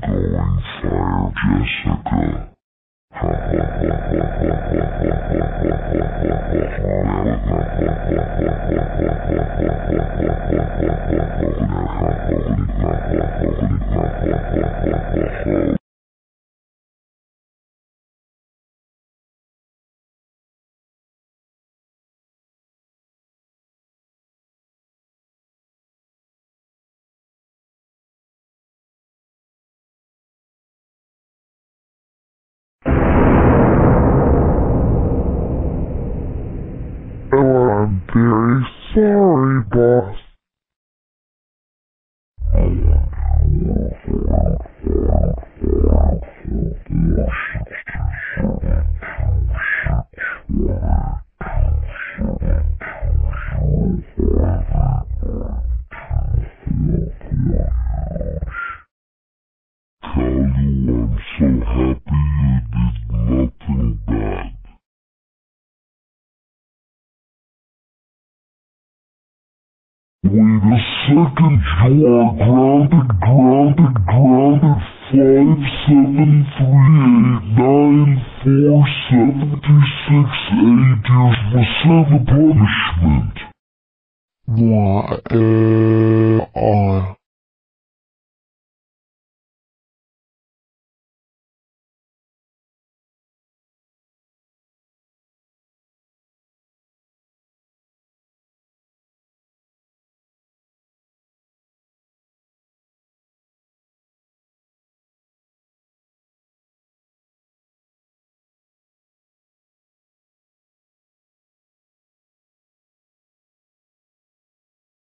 going fire, Jessica. I'm very sorry, boss. Wait a second, you are grounded, grounded, grounded. Five, seven, three, eight, nine, four, seventy-six, eight years was the punishment. Why, uh, I,